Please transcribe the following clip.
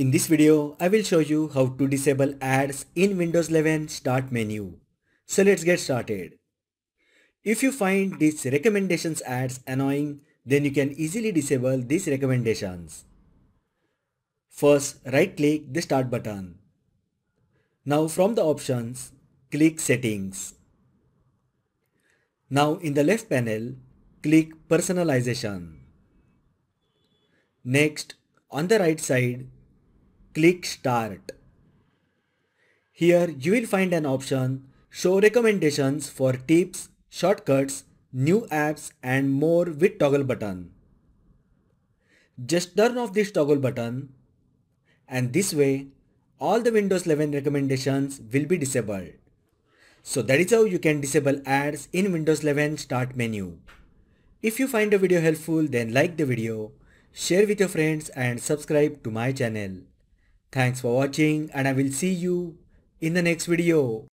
In this video, I will show you how to disable ads in Windows 11 Start menu. So let's get started. If you find these recommendations ads annoying, then you can easily disable these recommendations. First, right click the Start button. Now from the options, click Settings. Now in the left panel, click Personalization. Next, on the right side, click Start. Here you will find an option Show recommendations for tips, shortcuts, new apps and more with toggle button. Just turn off this toggle button and this way all the Windows 11 recommendations will be disabled. So that is how you can disable ads in Windows 11 Start menu. If you find the video helpful then like the video, share with your friends and subscribe to my channel. Thanks for watching and I will see you in the next video.